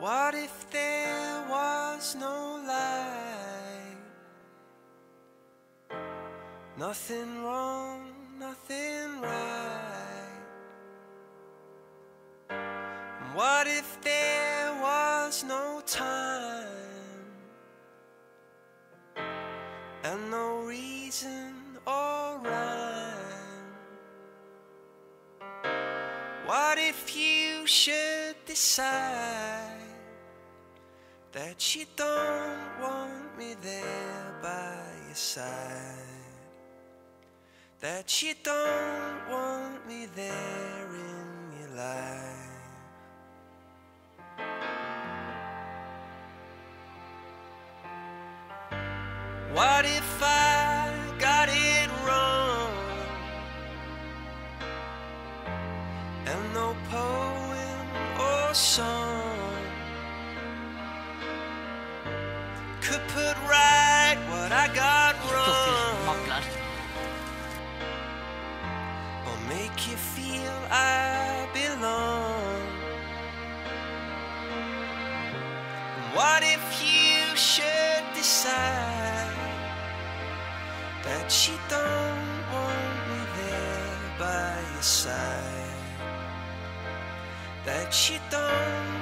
What if there was no light? Nothing wrong, nothing right. What if there was no time? And no reason or rhyme. What if you should decide that you don't want me there by your side? That you don't want me there in your life? What if I got it wrong? And no poem or song could put right what I got wrong or make you feel I belong. What if you should decide that you don't want me there by your side? That you don't